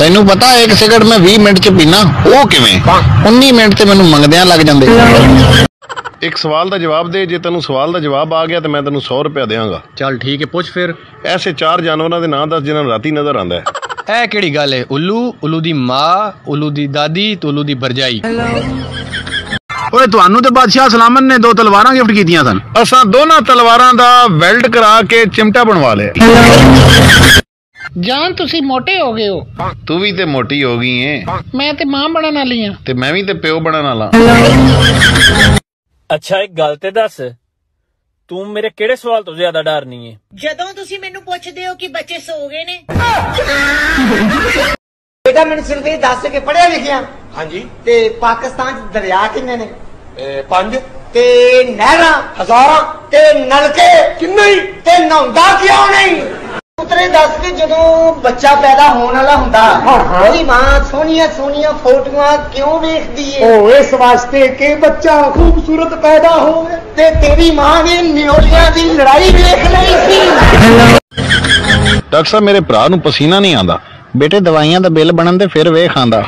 ਤੈਨੂੰ ਪਤਾ ਇੱਕ ਸਿਗਰਟ ਮੈਂ 20 ਮਿੰਟ ਚ ਪੀਣਾ ਉਹ ਕਿਵੇਂ? 19 ਮਿੰਟ ਤੇ ਮੈਨੂੰ ਮੰਗਦਿਆਂ ਲੱਗ ਜਾਂਦੇ। ਇੱਕ ਸਵਾਲ ਦਾ ਜਵਾਬ ਦੇ ਜੇ ਤੈਨੂੰ ਸਵਾਲ ਦਾ ਜਵਾਬ ਆ ਗਿਆ ਤੇ ਮੈਂ ਤੈਨੂੰ 100 ਰੁਪਏ ਦੇਵਾਂਗਾ। ਚੱਲ ਠੀਕ ਹੈ ਪੁੱਛ ਫਿਰ। ਐਸੇ ਚਾਰ ਜਾਨਵਰਾਂ ਦੇ ਨਾਂ ਦੱਸ ਜਿਨ੍ਹਾਂ ਨੂੰ ਰਾਤੀ ਨਜ਼ਰ ਆਉਂਦਾ ਹੈ। ਇਹ ਕਿਹੜੀ ਗੱਲ ਹੈ? ਉੱਲੂ ਉੱਲੂ ਦੀ ਮਾਂ ਉੱਲੂ ਦੀ ਦਾਦੀ ਤੇ ਉੱਲੂ ਦੀ ਭਰਜਾਈ। ਓਏ ਤੁਹਾਨੂੰ ਤੇ ਬਾਦਸ਼ਾਹ ਸਲਾਮਨ ਨੇ ਦੋ ਤਲਵਾਰਾਂ ਗਿਫਟ ਕੀਤੀਆਂ ਸਨ। ਅਸਾਂ ਦੋਨਾਂ ਤਲਵਾਰਾਂ ਦਾ ਵੈਲਡ ਕਰਾ ਕੇ ਚਿਮਟਾ ਬਣਵਾ ਲਿਆ। ਜਾਨ ਤੁਸੀਂ ਮੋਟੇ ਹੋ ਗਏ ਹੋ। ਤੂੰ ਵੀ ਤੇ ਮੋਟੀ ਹੋ ਗਈ ਏ। ਮੈਂ ਤੇ ਮਾਂ ਬਣਨ ਵਾਲੀ ਆ। ਤੇ ਮੈਂ ਵੀ ਤੇ ਪਿਓ ਬਣਨ ਵਾਲਾ। ਅੱਛਾ ਇੱਕ ਗੱਲ ਤੇ ਦੱਸ। ਤੂੰ ਮੇਰੇ ਕਿਹੜੇ ਸਵਾਲ ਤੋਂ ਜ਼ਿਆਦਾ ਡਰਨੀ ਏ? ਜਦੋਂ ਤੁਸੀਂ ਮੈਨੂੰ ਪੁੱਛਦੇ ਹੋ ਕਿ ਬੱਚੇ ਸੋ ਗਏ ਨੇ। ਬੇਟਾ ਮੈਨੂੰ ਸਿਰਫ ਇਹ ਦੱਸ ਕੇ ਪੜਿਆ ਲਿਖਿਆ। ਹਾਂਜੀ। ਤੇ ਪਾਕਿਸਤਾਨ ਚ ਦਰਿਆ ਕਿੰਨੇ ਨੇ? ਪੰਜ। ਤੇ ਨਹਿਰਾਂ ਹਜ਼ਾਰਾਂ। ਤੇ ਨਲਕੇ। ਕਿੰਨੇ ਹੀ? ਤੇ ਨਹਾਉਂਦਾ ਕਿਉਂ ਨਹੀਂ? ਉਤਰੇ ਦੱਸ ਕੇ ਜਦੋਂ ਬੱਚਾ ਪੈਦਾ ਹੋਣ ਵਾਲਾ ਹੁੰਦਾ ਉਹਦੀ ਮਾਂ ਸੋਹਣੀਆਂ ਸੋਹਣੀਆਂ ਫੋਟੋਆਂ ਕਿਉਂ ਵੇਖਦੀ ਏ? ਉਹ ਇਸ ਵਾਸਤੇ ਕਿ ਬੱਚਾ ਖੂਬਸੂਰਤ ਪੈਦਾ ਹੋਵੇ। ਤੇ ਤੇਰੀ ਮਾਂ ਨੇ ਨਿਓਲੀਆਂ ਦੀ ਲੜਾਈ ਵੇਖ ਲਈ ਸੀ। ਡਾਕਟਰ ਸਾਹਿਬ ਮੇਰੇ ਭਰਾ ਨੂੰ ਪਸੀਨਾ ਨਹੀਂ ਆਉਂਦਾ। ਬੇਟੇ ਦਵਾਈਆਂ ਦਾ ਬਿੱਲ ਬਣਨ ਤੇ ਫਿਰ ਵੇਖ ਆਂਦਾ